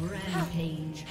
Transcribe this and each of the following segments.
Rampage.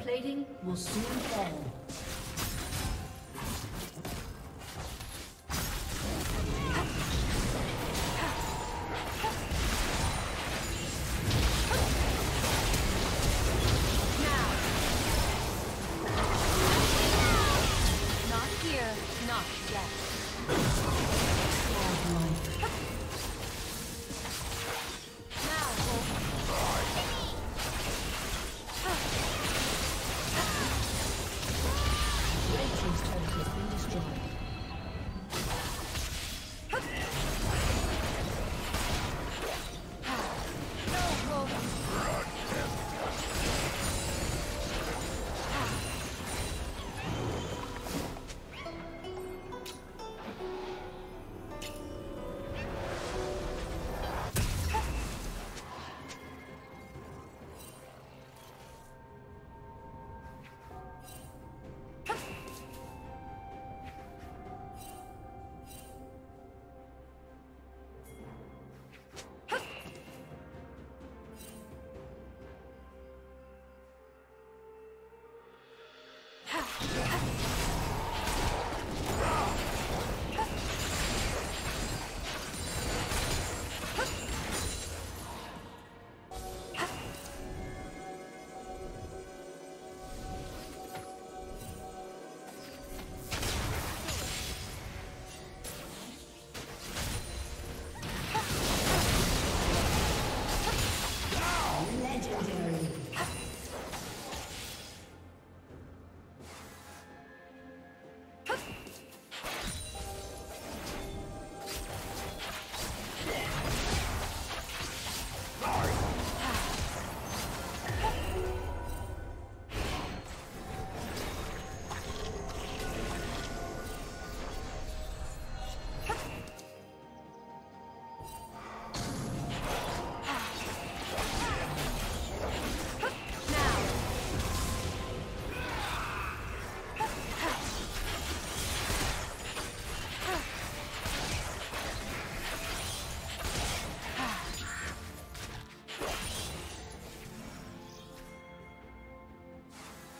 Plating will soon fall. Not here, not yet.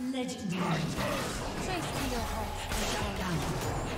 Legendary. Trace to your heart. Shut down.